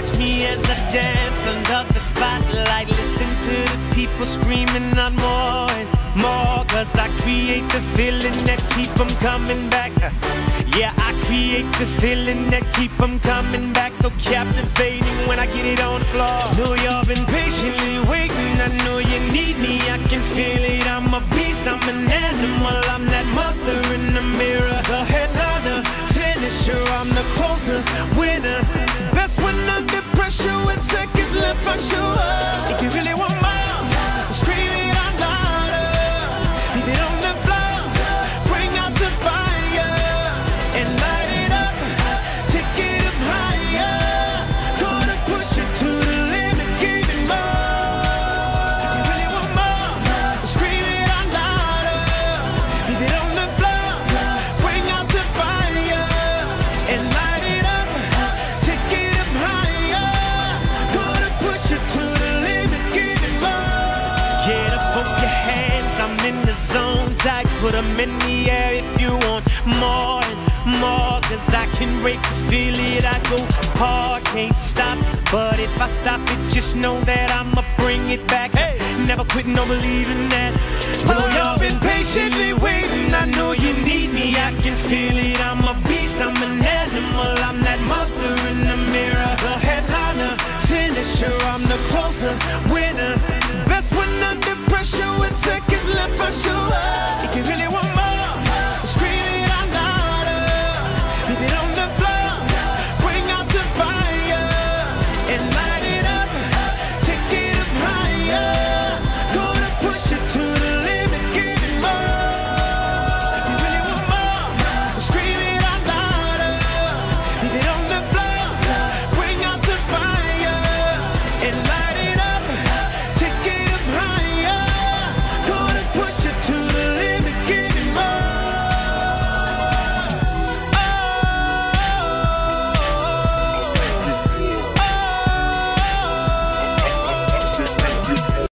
Watch me as I dance under the spotlight. Listen to the people screaming out more and more. Cause I create the feeling that keep them coming back. Yeah, I create the feeling that keep them coming back. So captivating when I get it on the floor. Know y'all been patiently waiting. I know you need me. I can feel it. I'm a beast. I'm an animal. Under pressure with seconds left. I show up. If you really want more, scream it out louder. Leave it on the floor. Bring out the fire and light it up. Take it up higher. Gonna push it to the limit. Give it more. If you really want more, scream it out louder. Leave it Tight. Put 'em in the air if you want more and more. Cause I can break feel it. I go hard, can't stop. But if I stop it, just know that I'ma bring it back. Hey. Never quit, no believing that. Know y'all been patiently waiting. I know you need me. I can feel it. I'm a beast. I'm an animal. I'm that monster in the mirror. The headliner, finisher. I'm the closer, winner. Best when under pressure